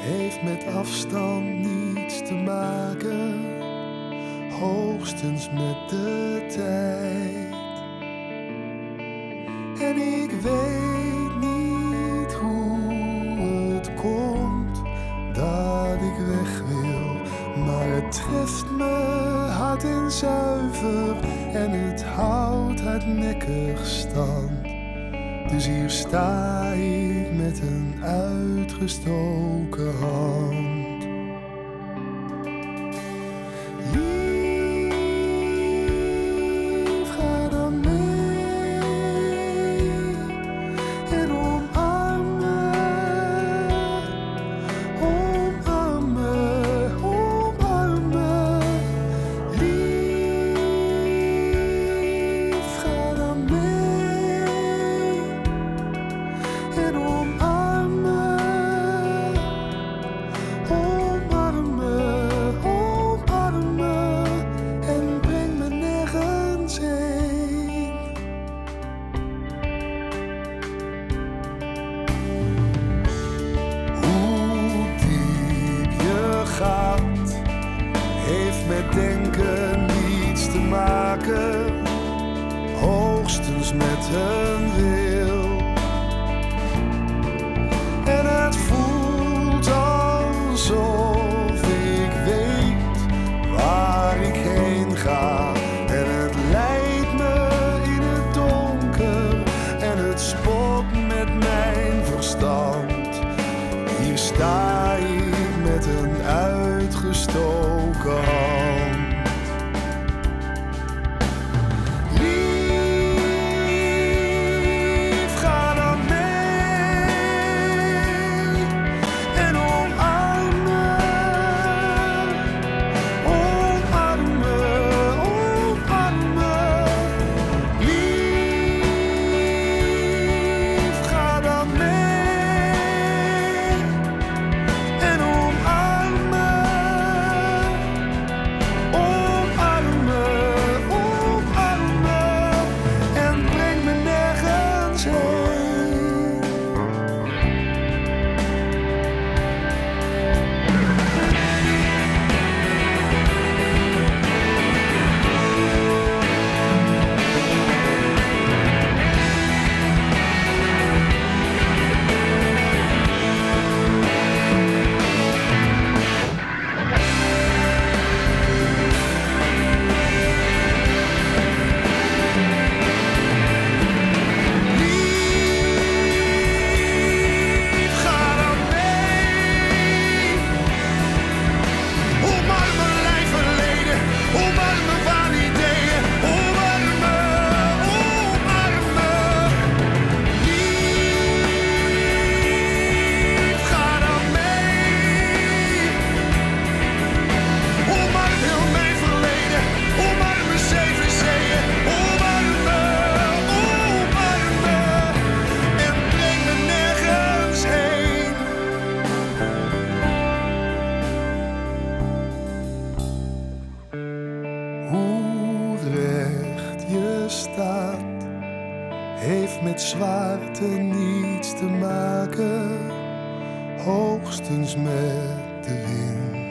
heeft met afstand niets te maken, hoogstens met de tijd. En ik weet niet hoe het komt dat ik weg wil, maar het treft me hard en zuiver en het houdt hardnekkig stand. Dus hier sta ik met een uitgestoken hand. return. Oh. heeft met zwaarte niets te maken, hoogstens met de wind.